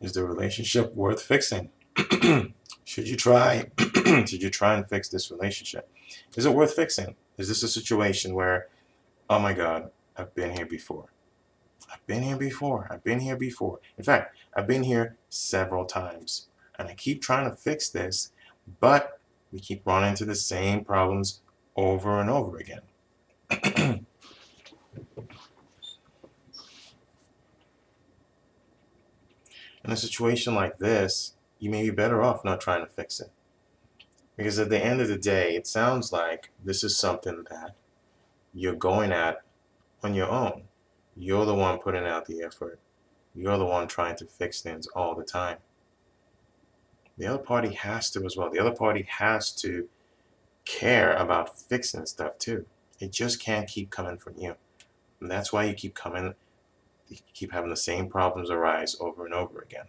Is the relationship worth fixing? should you try should you try and fix this relationship? Is it worth fixing? Is this a situation where, oh my God, I've been here before. I've been here before. I've been here before. In fact, I've been here several times. And I keep trying to fix this, but we keep running into the same problems over and over again. In a situation like this, you may be better off not trying to fix it. Because at the end of the day, it sounds like this is something that you're going at on your own. You're the one putting out the effort. You're the one trying to fix things all the time. The other party has to as well. The other party has to care about fixing stuff too. It just can't keep coming from you. And that's why you keep coming, keep having the same problems arise over and over again.